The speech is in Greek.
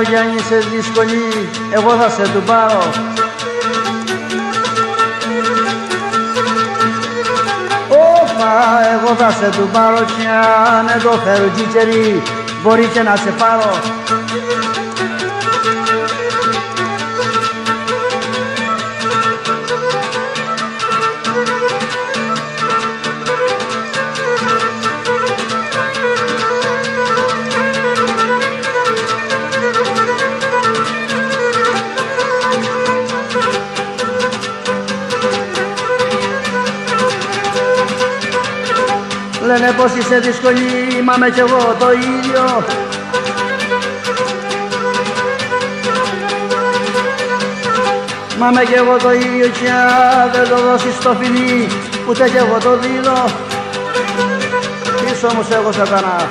ο Γιάννη σε δύσκολη, εγώ θα σε του πάρω. Όπα, εγώ θα σε του πάρω και αν το φέρω τσίτσερι, μπορεί και να σε πάρω. Λένε πως είσαι δύσκολη, είμαι κι εγώ το ίδιο. Μα κι εγώ το ίδιο κι αν δεν το δώσεις το φιλί ούτε κι εγώ το δίνω Πίσω όμως εγώ σατανά